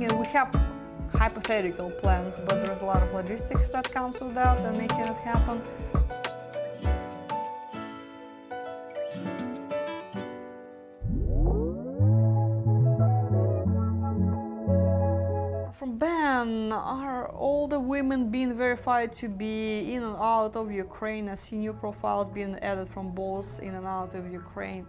you know, we have hypothetical plans, but there's a lot of logistics that comes with that and making it happen. From Ben, are all the women being verified to be in and out of Ukraine? See new profiles being added from both in and out of Ukraine.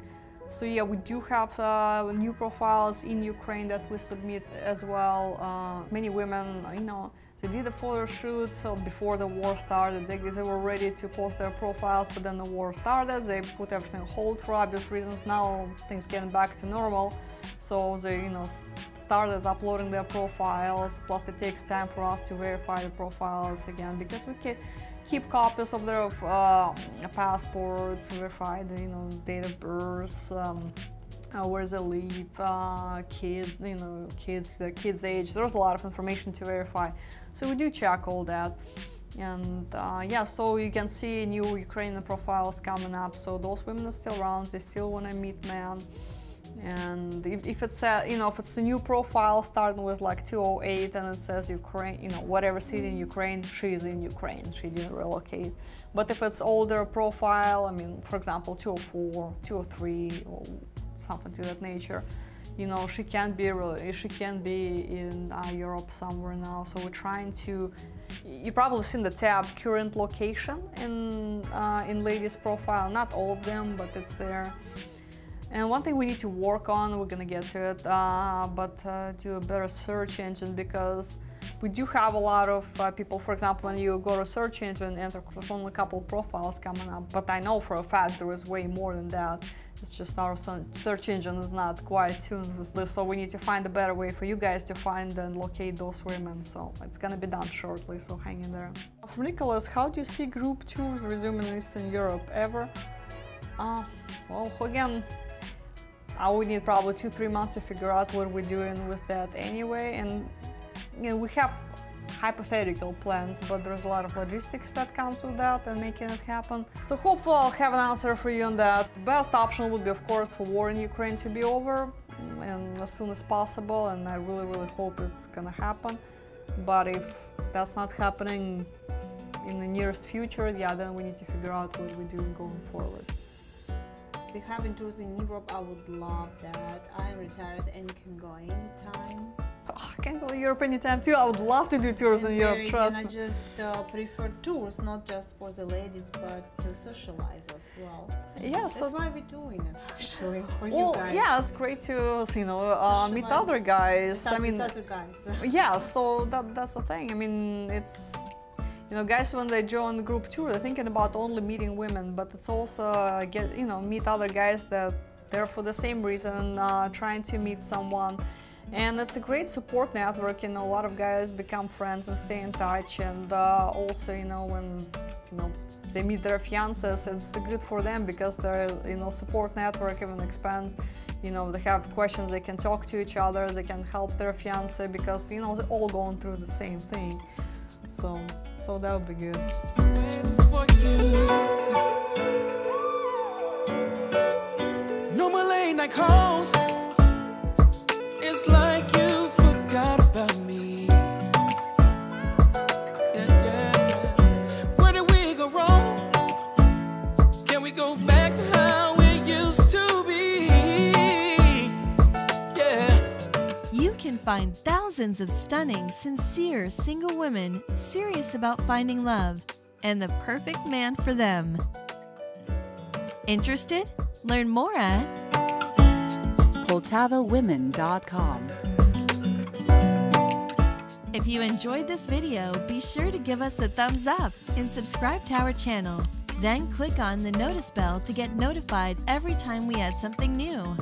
So yeah, we do have uh, new profiles in Ukraine that we submit as well. Uh, many women, you know, they did a photo shoot so before the war started. They, they were ready to post their profiles, but then the war started. They put everything on hold for obvious reasons. Now things getting back to normal. So they, you know, started uploading their profiles. Plus, it takes time for us to verify the profiles again because we can keep copies of their uh, passports, verify the, you know, date of birth, um, uh, where they live, uh, kid, you know, kids, their kids' age. There's a lot of information to verify. So we do check all that. And uh, yeah, so you can see new Ukrainian profiles coming up. So those women are still around. They still want to meet men. And if, if it's a, you know if it's a new profile starting with like 208 and it says Ukraine, you know whatever city in Ukraine, she's in Ukraine. She didn't relocate. But if it's older profile, I mean, for example, 204, 203, or something to that nature, you know, she can't be really, she can't be in uh, Europe somewhere now. So we're trying to. You probably seen the tab current location in uh, in ladies profile. Not all of them, but it's there. And one thing we need to work on, we're gonna get to it, uh, but uh, do a better search engine because we do have a lot of uh, people, for example, when you go to search engine, enter only a couple profiles coming up, but I know for a fact there is way more than that. It's just our search engine is not quite tuned with this, so we need to find a better way for you guys to find and locate those women. So it's gonna be done shortly, so hang in there. From Nicholas, how do you see group tours resuming in Eastern Europe ever? Uh, well, again, I would need probably two, three months to figure out what we're doing with that anyway. And you know, we have hypothetical plans, but there's a lot of logistics that comes with that and making it happen. So hopefully I'll have an answer for you on that. The best option would be, of course, for war in Ukraine to be over mm, and as soon as possible. And I really, really hope it's gonna happen. But if that's not happening in the nearest future, yeah, then we need to figure out what we're doing going forward. You having tours in Europe, I would love that. I'm retired and can go anytime. Oh, I can go to Europe anytime too. I would love to do tours in Europe, trust me. I just uh, prefer tours, not just for the ladies, but to socialize as well. Yeah, That's so why we're doing it actually for well, you guys. yeah, it's great to you know uh, meet other guys. I mean, other guys. yeah, so that that's the thing. I mean, it's you know, guys when they join group tour, they're thinking about only meeting women, but it's also uh, get you know meet other guys that they're for the same reason, uh, trying to meet someone. And it's a great support network. You know, a lot of guys become friends and stay in touch. And uh, also, you know, when you know they meet their fiancés, it's good for them because their you know support network even expands. You know, they have questions, they can talk to each other, they can help their fiance because you know they're all going through the same thing. So, so that would be good. Find thousands of stunning, sincere single women serious about finding love and the perfect man for them. Interested? Learn more at PoltavaWomen.com. If you enjoyed this video, be sure to give us a thumbs up and subscribe to our channel. Then click on the notice bell to get notified every time we add something new.